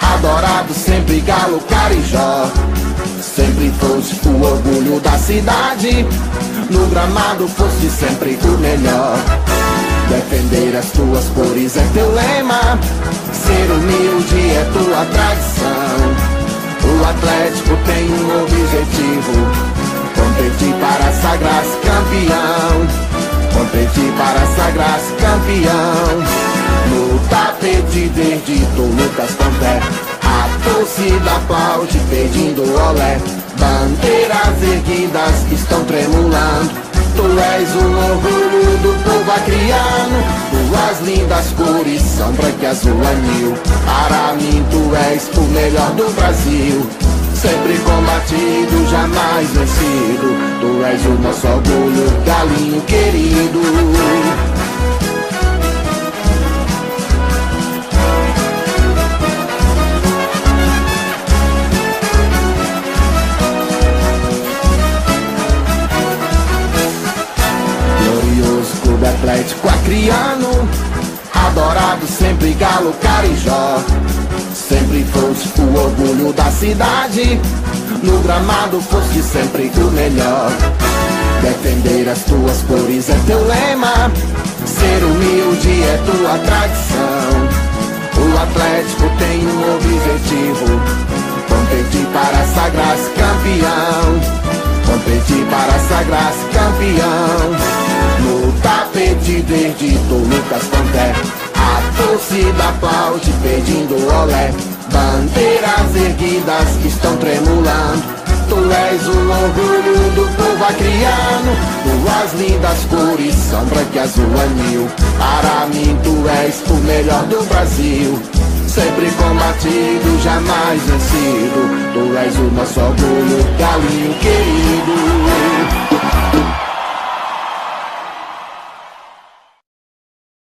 adorado, sempre galo carijó. Sempre foste o orgulho da cidade. No gramado foste sempre o melhor. Defender as tuas cores é teu lema. Ser humilde é tua tradição. O Atlético tem um objetivo: competir para sagrar-se campeão. Competir para sagrar-se campeão. No tapete verde do Lucas Panther, a torcida aplaude pedindo olé. Bandeiras erguidas estão tremulando. Tu és o orgulho do povo acriano. Tuas lindas cores são branco e azul anil. Para mim tu és o melhor do Brasil. Sempre combatido, jamais vencido. Tu és o nosso orgulho, galinho querido Acriano Adorado sempre Galo Carijó. Sempre foste o orgulho da cidade No gramado foste sempre o melhor. Defender as tuas cores é teu lema Ser humilde é tua tradição. O Atlético tem um objetivo Competir para sagrar-se campeão. Competir para sagrar-se campeão tapete verde do Lucas Panther A torcida aplaude pedindo olé. Bandeiras erguidas estão tremulando. Tu és o orgulho do povo acriano. Tuas lindas cores são branco e azul anil. Para mim tu és o melhor do Brasil. Sempre combatido, jamais vencido. Tu és o nosso orgulho, galinho querido